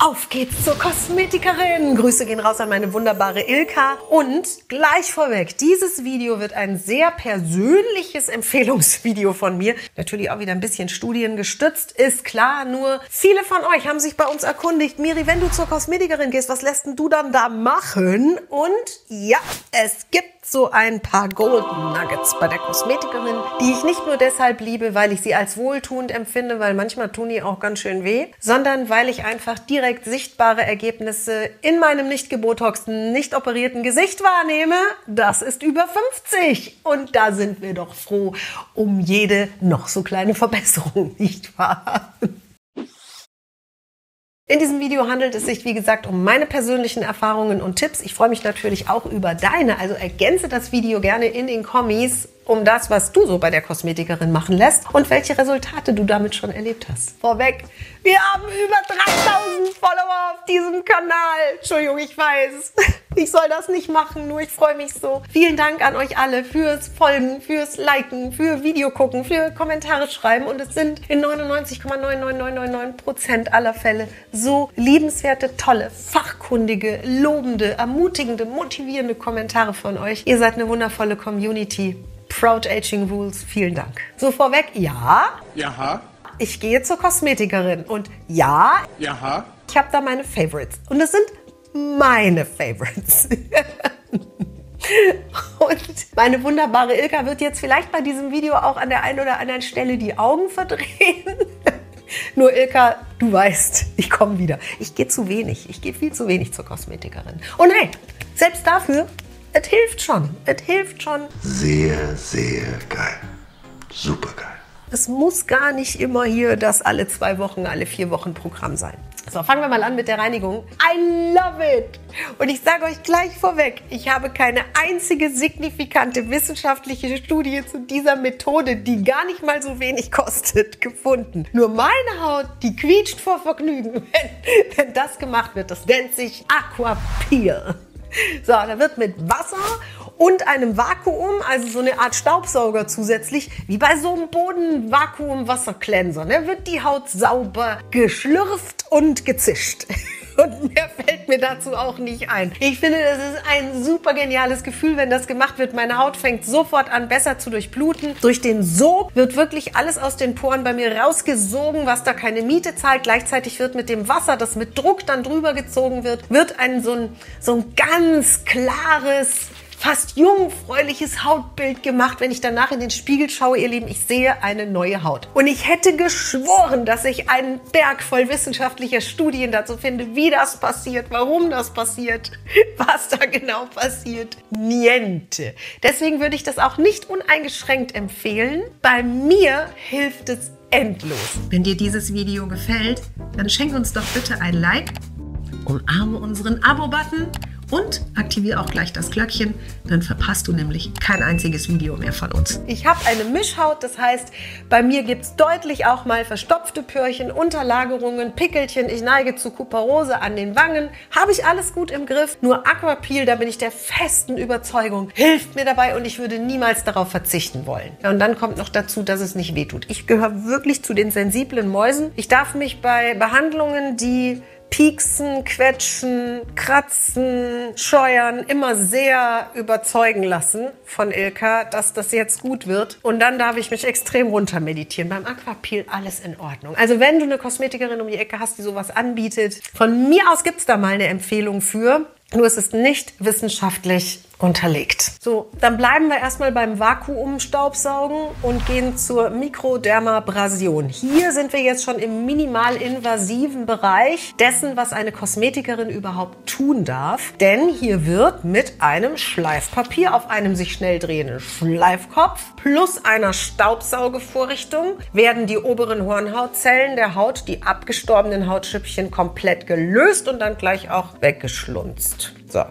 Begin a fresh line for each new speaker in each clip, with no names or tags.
Auf geht's zur Kosmetikerin. Grüße gehen raus an meine wunderbare Ilka. Und gleich vorweg, dieses Video wird ein sehr persönliches Empfehlungsvideo von mir. Natürlich auch wieder ein bisschen studiengestützt, ist klar. Nur viele von euch haben sich bei uns erkundigt, Miri, wenn du zur Kosmetikerin gehst, was lässt denn du dann da machen? Und ja, es gibt so ein paar Golden Nuggets bei der Kosmetikerin, die ich nicht nur deshalb liebe, weil ich sie als wohltuend empfinde, weil manchmal tun die auch ganz schön weh, sondern weil ich einfach direkt sichtbare Ergebnisse in meinem nicht gebotoxten, nicht operierten Gesicht wahrnehme. Das ist über 50 und da sind wir doch froh um jede noch so kleine Verbesserung, nicht wahr? In diesem Video handelt es sich, wie gesagt, um meine persönlichen Erfahrungen und Tipps. Ich freue mich natürlich auch über deine, also ergänze das Video gerne in den Kommis um das, was du so bei der Kosmetikerin machen lässt und welche Resultate du damit schon erlebt hast. Vorweg, wir haben über 3000 Follower auf diesem Kanal. Entschuldigung, ich weiß. Ich soll das nicht machen, nur ich freue mich so. Vielen Dank an euch alle fürs Folgen, fürs Liken, für Video gucken, für Kommentare schreiben. Und es sind in 99,99999% aller Fälle so liebenswerte, tolle, fachkundige, lobende, ermutigende, motivierende Kommentare von euch. Ihr seid eine wundervolle Community. Proud Aging Rules, vielen Dank. So vorweg, ja.
Ja.
Ich gehe zur Kosmetikerin und ja.
Ja.
Ich habe da meine Favorites. Und es sind meine Favorites. Und meine wunderbare Ilka wird jetzt vielleicht bei diesem Video auch an der einen oder anderen Stelle die Augen verdrehen. Nur Ilka, du weißt, ich komme wieder. Ich gehe zu wenig. Ich gehe viel zu wenig zur Kosmetikerin. Und hey, selbst dafür, es hilft schon. Es hilft schon.
Sehr, sehr geil. Super geil.
Es muss gar nicht immer hier das alle zwei Wochen, alle vier Wochen Programm sein. So, fangen wir mal an mit der Reinigung. I love it! Und ich sage euch gleich vorweg, ich habe keine einzige signifikante wissenschaftliche Studie zu dieser Methode, die gar nicht mal so wenig kostet, gefunden. Nur meine Haut, die quietscht vor Vergnügen, wenn, wenn das gemacht wird. Das nennt sich Aquapeel. So, da wird mit Wasser und einem Vakuum, also so eine Art Staubsauger zusätzlich, wie bei so einem Bodenvakuum-Wassercleanser, ne, wird die Haut sauber geschlürft und gezischt. Und mehr fällt mir dazu auch nicht ein. Ich finde, das ist ein super geniales Gefühl, wenn das gemacht wird. Meine Haut fängt sofort an, besser zu durchbluten. Durch den Sog wird wirklich alles aus den Poren bei mir rausgesogen, was da keine Miete zahlt. Gleichzeitig wird mit dem Wasser, das mit Druck dann drüber gezogen wird, wird ein so ein, so ein ganz klares, fast jungfräuliches Hautbild gemacht. Wenn ich danach in den Spiegel schaue, ihr Lieben, ich sehe eine neue Haut. Und ich hätte geschworen, dass ich einen Berg voll wissenschaftlicher Studien dazu finde, wie das passiert, warum das passiert, was da genau passiert. Niente. Deswegen würde ich das auch nicht uneingeschränkt empfehlen. Bei mir hilft es endlos. Wenn dir dieses Video gefällt, dann schenk uns doch bitte ein Like, umarme unseren Abo-Button und aktiviere auch gleich das Glöckchen, dann verpasst du nämlich kein einziges Video mehr von uns. Ich habe eine Mischhaut, das heißt, bei mir gibt es deutlich auch mal verstopfte Pörchen, Unterlagerungen, Pickelchen, ich neige zu Kuparose an den Wangen, habe ich alles gut im Griff. Nur Aquapil, da bin ich der festen Überzeugung, hilft mir dabei und ich würde niemals darauf verzichten wollen. Und dann kommt noch dazu, dass es nicht wehtut. Ich gehöre wirklich zu den sensiblen Mäusen. Ich darf mich bei Behandlungen, die pieksen, quetschen, kratzen, scheuern, immer sehr überzeugen lassen von Ilka, dass das jetzt gut wird. Und dann darf ich mich extrem runter meditieren. Beim Aquapil alles in Ordnung. Also wenn du eine Kosmetikerin um die Ecke hast, die sowas anbietet, von mir aus gibt es da mal eine Empfehlung für. Nur es ist nicht wissenschaftlich unterlegt. So, dann bleiben wir erstmal beim Vakuumstaubsaugen und gehen zur Mikrodermabrasion. Hier sind wir jetzt schon im minimalinvasiven Bereich dessen, was eine Kosmetikerin überhaupt tun darf. Denn hier wird mit einem Schleifpapier auf einem sich schnell drehenden Schleifkopf plus einer Staubsaugevorrichtung werden die oberen Hornhautzellen der Haut, die abgestorbenen Hautschüppchen komplett gelöst und dann gleich auch weggeschlunzt. So,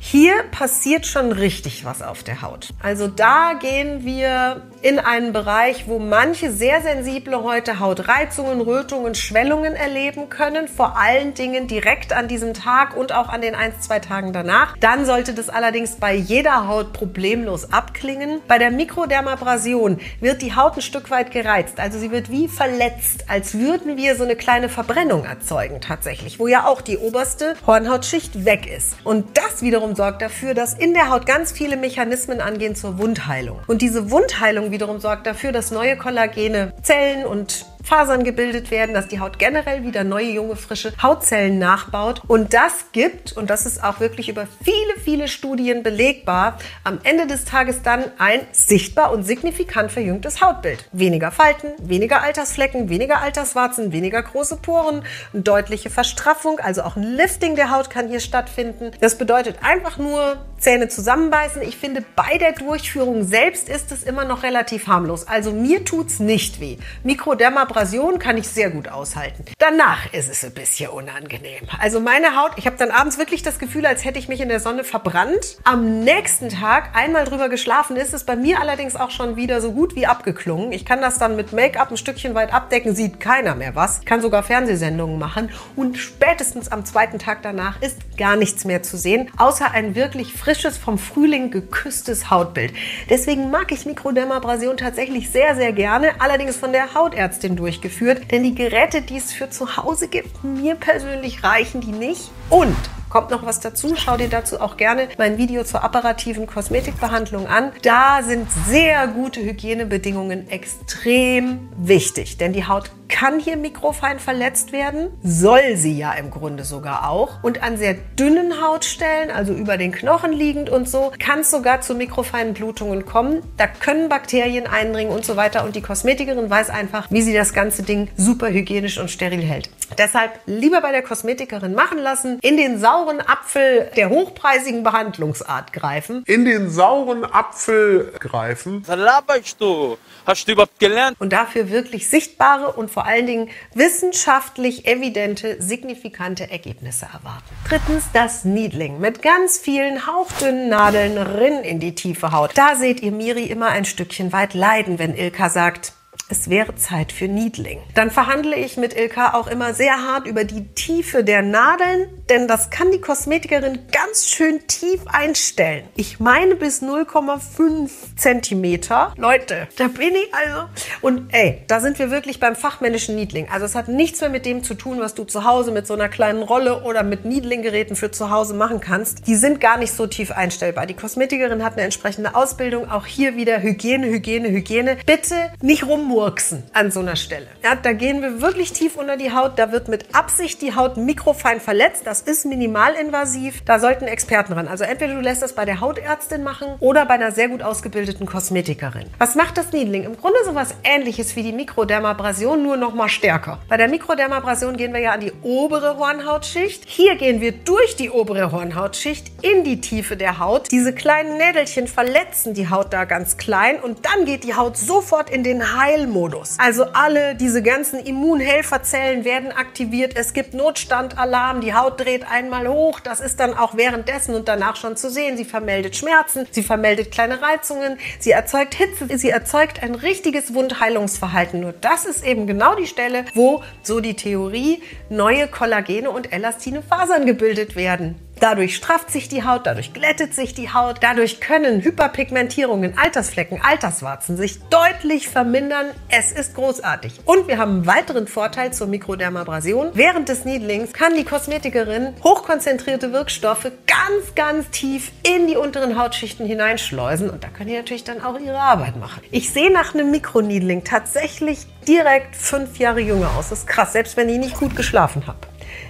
hier passiert schon richtig was auf der Haut. Also da gehen wir in einen Bereich, wo manche sehr sensible heute Hautreizungen, Rötungen, Schwellungen erleben können, vor allen Dingen direkt an diesem Tag und auch an den ein, zwei Tagen danach. Dann sollte das allerdings bei jeder Haut problemlos abklingen. Bei der Mikrodermabrasion wird die Haut ein Stück weit gereizt, also sie wird wie verletzt, als würden wir so eine kleine Verbrennung erzeugen tatsächlich, wo ja auch die oberste Hornhautschicht weg ist. Und das wiederum sorgt dafür, dass in der Haut ganz viele Mechanismen angehen zur Wundheilung. Und diese Wundheilung wiederum sorgt dafür, dass neue Kollagene Zellen und Fasern gebildet werden, dass die Haut generell wieder neue, junge, frische Hautzellen nachbaut. Und das gibt, und das ist auch wirklich über viele, viele Studien belegbar, am Ende des Tages dann ein sichtbar und signifikant verjüngtes Hautbild. Weniger Falten, weniger Altersflecken, weniger Alterswarzen, weniger große Poren, eine deutliche Verstraffung, also auch ein Lifting der Haut kann hier stattfinden. Das bedeutet einfach nur Zähne zusammenbeißen. Ich finde, bei der Durchführung selbst ist es immer noch relativ harmlos. Also mir tut es nicht weh. Mikrodermabrasion Abrasion kann ich sehr gut aushalten. Danach ist es ein bisschen unangenehm. Also meine Haut, ich habe dann abends wirklich das Gefühl, als hätte ich mich in der Sonne verbrannt. Am nächsten Tag einmal drüber geschlafen ist es bei mir allerdings auch schon wieder so gut wie abgeklungen. Ich kann das dann mit Make-up ein Stückchen weit abdecken, sieht keiner mehr was. Ich kann sogar Fernsehsendungen machen und spätestens am zweiten Tag danach ist gar nichts mehr zu sehen, außer ein wirklich vom Frühling geküsstes Hautbild. Deswegen mag ich Mikrodermabrasion tatsächlich sehr, sehr gerne, allerdings von der Hautärztin durch durchgeführt, denn die Geräte, die es für zu Hause gibt, mir persönlich reichen die nicht. Und kommt noch was dazu. Schau dir dazu auch gerne mein Video zur apparativen Kosmetikbehandlung an. Da sind sehr gute Hygienebedingungen extrem wichtig, denn die Haut kann hier mikrofein verletzt werden, soll sie ja im Grunde sogar auch. Und an sehr dünnen Hautstellen, also über den Knochen liegend und so, kann es sogar zu mikrofeinen Blutungen kommen. Da können Bakterien eindringen und so weiter. Und die Kosmetikerin weiß einfach, wie sie das ganze Ding super hygienisch und steril hält. Deshalb lieber bei der Kosmetikerin machen lassen, in den sauren Apfel der hochpreisigen Behandlungsart greifen.
In den sauren Apfel greifen.
Was laberst du? Hast du überhaupt gelernt?
Und dafür wirklich sichtbare und vor allen Dingen wissenschaftlich evidente, signifikante Ergebnisse erwarten. Drittens das Needling mit ganz vielen hauchdünnen Nadeln rin in die tiefe Haut. Da seht ihr Miri immer ein Stückchen weit leiden, wenn Ilka sagt, es wäre Zeit für Niedling. Dann verhandle ich mit Ilka auch immer sehr hart über die Tiefe der Nadeln, denn das kann die Kosmetikerin ganz schön tief einstellen. Ich meine bis 0,5 Zentimeter. Leute, da bin ich also. Und ey, da sind wir wirklich beim fachmännischen Niedling. Also es hat nichts mehr mit dem zu tun, was du zu Hause mit so einer kleinen Rolle oder mit Niedlinggeräten für zu Hause machen kannst. Die sind gar nicht so tief einstellbar. Die Kosmetikerin hat eine entsprechende Ausbildung. Auch hier wieder Hygiene, Hygiene, Hygiene. Bitte nicht rummurren Murksen an so einer Stelle. Ja, da gehen wir wirklich tief unter die Haut. Da wird mit Absicht die Haut mikrofein verletzt. Das ist minimalinvasiv. Da sollten Experten ran. Also entweder du lässt das bei der Hautärztin machen oder bei einer sehr gut ausgebildeten Kosmetikerin. Was macht das Needling? Im Grunde sowas ähnliches wie die Mikrodermabrasion, nur noch mal stärker. Bei der Mikrodermabrasion gehen wir ja an die obere Hornhautschicht. Hier gehen wir durch die obere Hornhautschicht in die Tiefe der Haut. Diese kleinen Nädelchen verletzen die Haut da ganz klein und dann geht die Haut sofort in den Heil Heilmodus. Also alle diese ganzen Immunhelferzellen werden aktiviert. Es gibt Notstandalarm. Die Haut dreht einmal hoch. Das ist dann auch währenddessen und danach schon zu sehen. Sie vermeldet Schmerzen, sie vermeldet kleine Reizungen, sie erzeugt Hitze, sie erzeugt ein richtiges Wundheilungsverhalten. Nur das ist eben genau die Stelle, wo, so die Theorie, neue Kollagene und elastine Fasern gebildet werden. Dadurch strafft sich die Haut, dadurch glättet sich die Haut, dadurch können Hyperpigmentierungen, Altersflecken, Alterswarzen sich deutlich vermindern. Es ist großartig. Und wir haben einen weiteren Vorteil zur Mikrodermabrasion. Während des Needlings kann die Kosmetikerin hochkonzentrierte Wirkstoffe ganz, ganz tief in die unteren Hautschichten hineinschleusen und da können die natürlich dann auch ihre Arbeit machen. Ich sehe nach einem Mikroneedling tatsächlich direkt fünf Jahre jünger aus. Das ist krass, selbst wenn ich nicht gut geschlafen habe.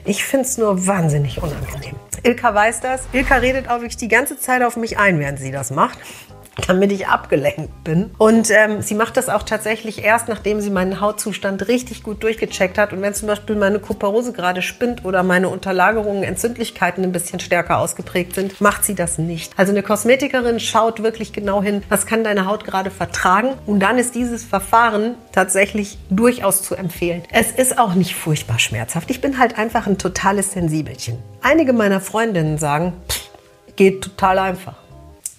Ich finde es nur wahnsinnig unangenehm. Ilka weiß das. Ilka redet auch wirklich die ganze Zeit auf mich ein, während sie das macht damit ich abgelenkt bin. Und ähm, sie macht das auch tatsächlich erst, nachdem sie meinen Hautzustand richtig gut durchgecheckt hat. Und wenn zum Beispiel meine Kuparose gerade spinnt oder meine Unterlagerungen, Entzündlichkeiten ein bisschen stärker ausgeprägt sind, macht sie das nicht. Also eine Kosmetikerin schaut wirklich genau hin, was kann deine Haut gerade vertragen. Und dann ist dieses Verfahren tatsächlich durchaus zu empfehlen. Es ist auch nicht furchtbar schmerzhaft. Ich bin halt einfach ein totales Sensibelchen. Einige meiner Freundinnen sagen, pff, Geht total einfach.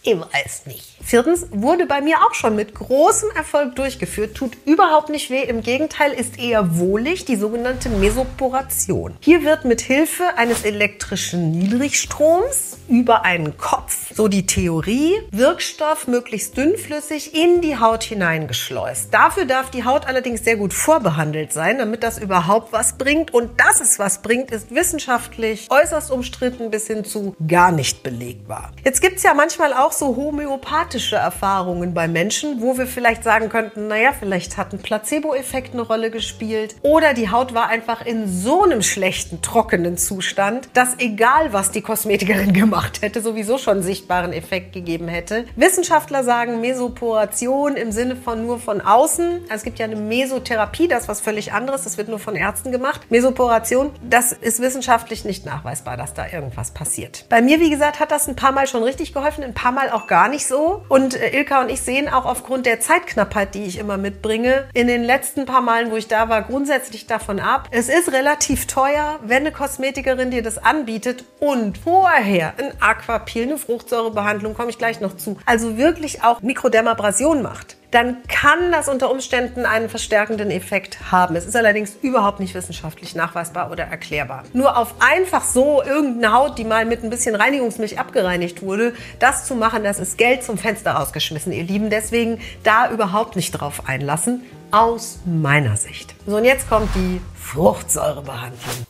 Ich weiß nicht. Viertens, wurde bei mir auch schon mit großem Erfolg durchgeführt, tut überhaupt nicht weh, im Gegenteil ist eher wohlig, die sogenannte Mesoporation. Hier wird mit Hilfe eines elektrischen Niedrigstroms über einen Kopf, so die Theorie, Wirkstoff möglichst dünnflüssig in die Haut hineingeschleust. Dafür darf die Haut allerdings sehr gut vorbehandelt sein, damit das überhaupt was bringt. Und dass es was bringt, ist wissenschaftlich äußerst umstritten bis hin zu gar nicht belegbar. Jetzt gibt es ja manchmal auch so homöopathische Erfahrungen bei Menschen, wo wir vielleicht sagen könnten, naja, vielleicht hat ein Placebo-Effekt eine Rolle gespielt oder die Haut war einfach in so einem schlechten, trockenen Zustand, dass egal was die Kosmetikerin gemacht hätte, sowieso schon einen sichtbaren Effekt gegeben hätte. Wissenschaftler sagen Mesoporation im Sinne von nur von außen. Also es gibt ja eine Mesotherapie, das ist was völlig anderes, das wird nur von Ärzten gemacht. Mesoporation, das ist wissenschaftlich nicht nachweisbar, dass da irgendwas passiert. Bei mir, wie gesagt, hat das ein paar Mal schon richtig geholfen, ein paar Mal auch gar nicht so. Und äh, Ilka und ich sehen auch aufgrund der Zeitknappheit, die ich immer mitbringe, in den letzten paar Malen, wo ich da war, grundsätzlich davon ab. Es ist relativ teuer, wenn eine Kosmetikerin dir das anbietet und vorher ein Aquapil, eine Fruchtsäurebehandlung, komme ich gleich noch zu, also wirklich auch Mikrodermabrasion macht dann kann das unter Umständen einen verstärkenden Effekt haben. Es ist allerdings überhaupt nicht wissenschaftlich nachweisbar oder erklärbar. Nur auf einfach so irgendeine Haut, die mal mit ein bisschen Reinigungsmilch abgereinigt wurde, das zu machen, das ist Geld zum Fenster rausgeschmissen, ihr Lieben. Deswegen da überhaupt nicht drauf einlassen. Aus meiner Sicht. So, und jetzt kommt die Fruchtsäurebehandlung.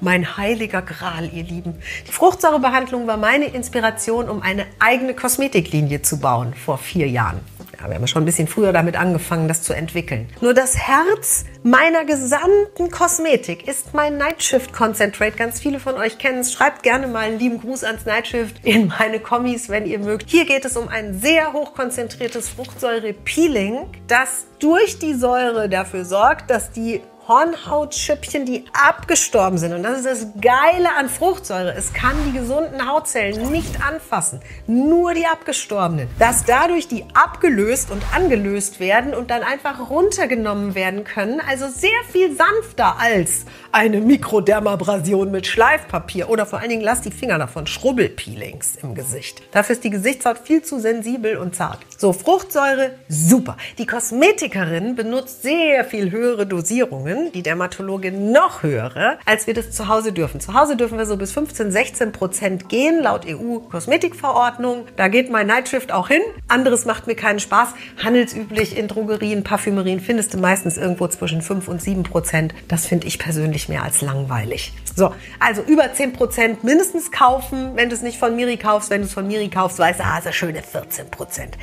Mein heiliger Gral, ihr Lieben. Die Fruchtsäurebehandlung war meine Inspiration, um eine eigene Kosmetiklinie zu bauen vor vier Jahren. Ja, wir haben schon ein bisschen früher damit angefangen, das zu entwickeln. Nur das Herz meiner gesamten Kosmetik ist mein Nightshift Concentrate. Ganz viele von euch kennen es. Schreibt gerne mal einen lieben Gruß ans Nightshift in meine Kommis, wenn ihr mögt. Hier geht es um ein sehr hochkonzentriertes Fruchtsäure-Peeling, das durch die Säure dafür sorgt, dass die Hornhautschüppchen, die abgestorben sind. Und das ist das Geile an Fruchtsäure. Es kann die gesunden Hautzellen nicht anfassen, nur die abgestorbenen. Dass dadurch die abgelöst und angelöst werden und dann einfach runtergenommen werden können. Also sehr viel sanfter als eine Mikrodermabrasion mit Schleifpapier. Oder vor allen Dingen lasst die Finger davon, Schrubbelpeelings im Gesicht. Dafür ist die Gesichtshaut viel zu sensibel und zart. So, Fruchtsäure, super. Die Kosmetikerin benutzt sehr viel höhere Dosierungen Dosierungen, die Dermatologin noch höhere, als wir das zu Hause dürfen. Zu Hause dürfen wir so bis 15, 16 Prozent gehen, laut EU-Kosmetikverordnung. Da geht mein Nightshift auch hin. Anderes macht mir keinen Spaß. Handelsüblich in Drogerien, Parfümerien findest du meistens irgendwo zwischen 5 und 7 Prozent. Das finde ich persönlich mehr als langweilig. So, also über 10 Prozent mindestens kaufen, wenn du es nicht von Miri kaufst. Wenn du es von Miri kaufst, weißt du, ah, so schöne 14 Prozent.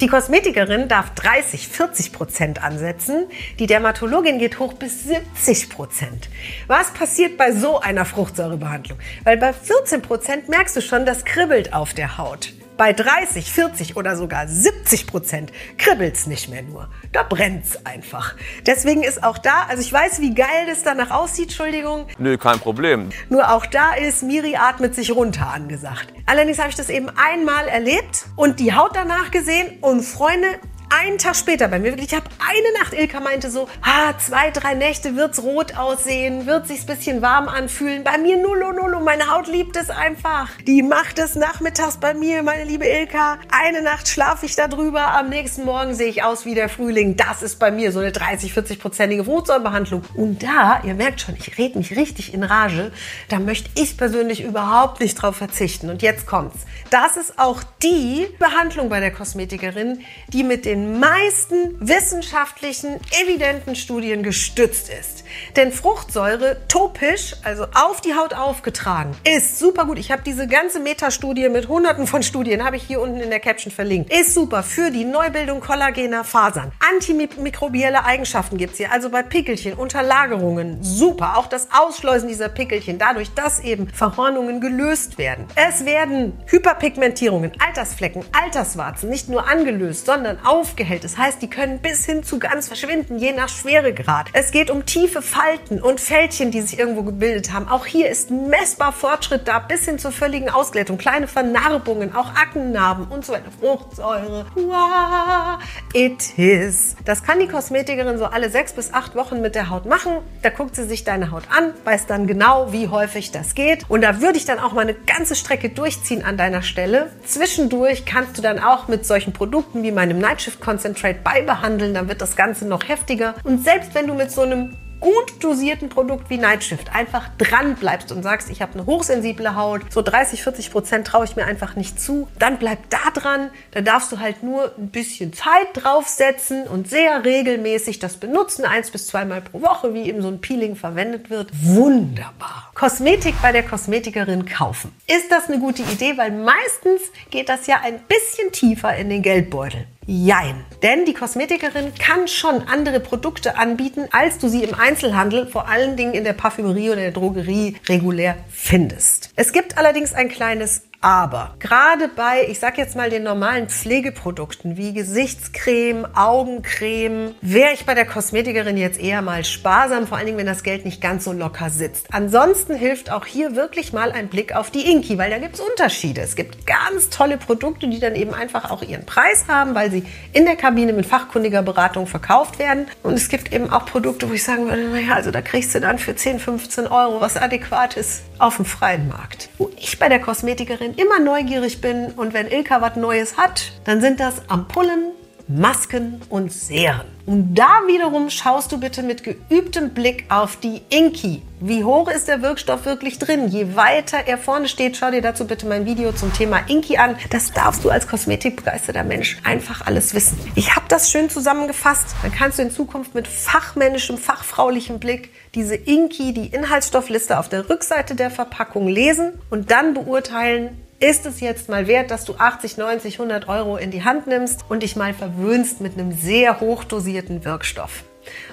Die Kosmetikerin darf 30, 40 Prozent ansetzen. Die Dermatologin geht hoch bis 70 Prozent. Was passiert bei so einer Fruchtsäurebehandlung? Weil bei 14 Prozent merkst du schon, das kribbelt auf der Haut. Bei 30, 40 oder sogar 70 Prozent kribbelt es nicht mehr nur. Da brennt es einfach. Deswegen ist auch da, also ich weiß, wie geil das danach aussieht, Entschuldigung.
Nö, kein Problem.
Nur auch da ist Miri atmet sich runter angesagt. Allerdings habe ich das eben einmal erlebt und die Haut danach gesehen und Freunde, einen Tag später bei mir wirklich, ich habe eine Nacht, Ilka meinte so, ah, zwei, drei Nächte wird's rot aussehen, wird sich's bisschen warm anfühlen. Bei mir null, null und meine Haut liebt es einfach. Die macht es nachmittags bei mir, meine liebe Ilka. Eine Nacht schlafe ich da drüber, am nächsten Morgen sehe ich aus wie der Frühling. Das ist bei mir so eine 30, 40-prozentige Fruchtsäurebehandlung. Und da, ihr merkt schon, ich rede mich richtig in Rage, da möchte ich persönlich überhaupt nicht drauf verzichten. Und jetzt kommt's. Das ist auch die Behandlung bei der Kosmetikerin, die mit den den meisten wissenschaftlichen, evidenten Studien gestützt ist. Denn Fruchtsäure topisch, also auf die Haut aufgetragen, ist super gut. Ich habe diese ganze Metastudie mit hunderten von Studien, habe ich hier unten in der Caption verlinkt. Ist super für die Neubildung kollagener Fasern. Antimikrobielle Eigenschaften gibt es hier, also bei Pickelchen, Unterlagerungen, super. Auch das Ausschleusen dieser Pickelchen, dadurch, dass eben Verhornungen gelöst werden. Es werden Hyperpigmentierungen, Altersflecken, Alterswarzen nicht nur angelöst, sondern auf aufgehellt. Das heißt, die können bis hin zu ganz verschwinden, je nach Schweregrad. Es geht um tiefe Falten und Fältchen, die sich irgendwo gebildet haben. Auch hier ist messbar Fortschritt da, bis hin zur völligen Ausglättung. Kleine Vernarbungen, auch Akkennarben und so weiter. Fruchtsäure. Wow, it is. Das kann die Kosmetikerin so alle sechs bis acht Wochen mit der Haut machen. Da guckt sie sich deine Haut an, weiß dann genau, wie häufig das geht. Und da würde ich dann auch mal eine ganze Strecke durchziehen an deiner Stelle. Zwischendurch kannst du dann auch mit solchen Produkten wie meinem Nightshift Concentrate beibehandeln. Dann wird das Ganze noch heftiger. Und selbst wenn du mit so einem gut dosierten Produkt wie Nightshift einfach dran bleibst und sagst, ich habe eine hochsensible Haut, so 30, 40 Prozent traue ich mir einfach nicht zu, dann bleib da dran. Da darfst du halt nur ein bisschen Zeit draufsetzen und sehr regelmäßig das benutzen, eins bis zweimal pro Woche, wie eben so ein Peeling verwendet wird. Wunderbar. Kosmetik bei der Kosmetikerin kaufen. Ist das eine gute Idee? Weil meistens geht das ja ein bisschen tiefer in den Geldbeutel. Jein. Denn die Kosmetikerin kann schon andere Produkte anbieten, als du sie im Einzelhandel, vor allen Dingen in der Parfümerie oder der Drogerie regulär findest. Es gibt allerdings ein kleines aber gerade bei, ich sag jetzt mal den normalen Pflegeprodukten wie Gesichtscreme, Augencreme, wäre ich bei der Kosmetikerin jetzt eher mal sparsam, vor allen Dingen, wenn das Geld nicht ganz so locker sitzt. Ansonsten hilft auch hier wirklich mal ein Blick auf die Inki, weil da gibt es Unterschiede. Es gibt ganz tolle Produkte, die dann eben einfach auch ihren Preis haben, weil sie in der Kabine mit fachkundiger Beratung verkauft werden. Und es gibt eben auch Produkte, wo ich sagen würde, naja, also da kriegst du dann für 10, 15 Euro was Adäquates auf dem freien Markt. Wo ich bei der Kosmetikerin Bloggerin immer neugierig bin und wenn Ilka was Neues hat, dann sind das Ampullen, Masken und Serien. Und da wiederum schaust du bitte mit geübtem Blick auf die Inki. Wie hoch ist der Wirkstoff wirklich drin? Je weiter er vorne steht, schau dir dazu bitte mein Video zum Thema Inki an. Das darfst du als kosmetikbegeisterter Mensch einfach alles wissen. Ich habe das schön zusammengefasst. Dann kannst du in Zukunft mit fachmännischem, fachfraulichem Blick diese Inki, die Inhaltsstoffliste auf der Rückseite der Verpackung lesen und dann beurteilen, ist es jetzt mal wert, dass du 80, 90, 100 Euro in die Hand nimmst und dich mal verwöhnst mit einem sehr hochdosierten Wirkstoff.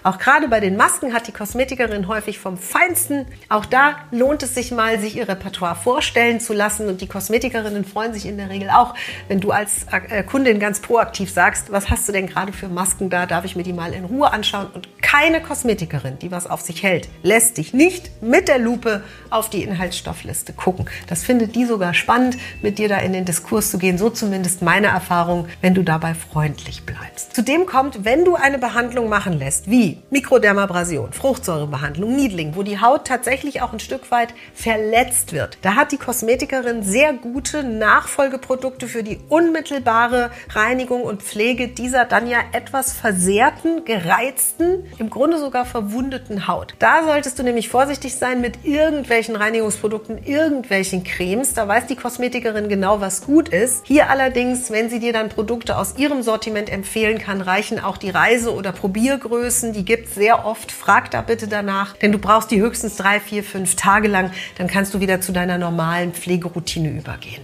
Auch gerade bei den Masken hat die Kosmetikerin häufig vom Feinsten. Auch da lohnt es sich mal, sich ihr Repertoire vorstellen zu lassen. Und die Kosmetikerinnen freuen sich in der Regel auch, wenn du als äh, Kundin ganz proaktiv sagst, was hast du denn gerade für Masken da? Darf ich mir die mal in Ruhe anschauen? Und keine Kosmetikerin, die was auf sich hält, lässt dich nicht mit der Lupe auf die Inhaltsstoffliste gucken. Das findet die sogar spannend, mit dir da in den Diskurs zu gehen. So zumindest meine Erfahrung, wenn du dabei freundlich bleibst. Zudem kommt, wenn du eine Behandlung machen lässt, wie Mikrodermabrasion, Fruchtsäurebehandlung, Needling, wo die Haut tatsächlich auch ein Stück weit verletzt wird. Da hat die Kosmetikerin sehr gute Nachfolgeprodukte für die unmittelbare Reinigung und Pflege dieser dann ja etwas versehrten, gereizten, im Grunde sogar verwundeten Haut. Da solltest du nämlich vorsichtig sein mit irgendwelchen Reinigungsprodukten, irgendwelchen Cremes. Da weiß die Kosmetikerin genau, was gut ist. Hier allerdings, wenn sie dir dann Produkte aus ihrem Sortiment empfehlen kann, reichen auch die Reise- oder Probiergröße Größen, die gibt es sehr oft. Frag da bitte danach, denn du brauchst die höchstens drei, vier, fünf Tage lang. Dann kannst du wieder zu deiner normalen Pflegeroutine übergehen.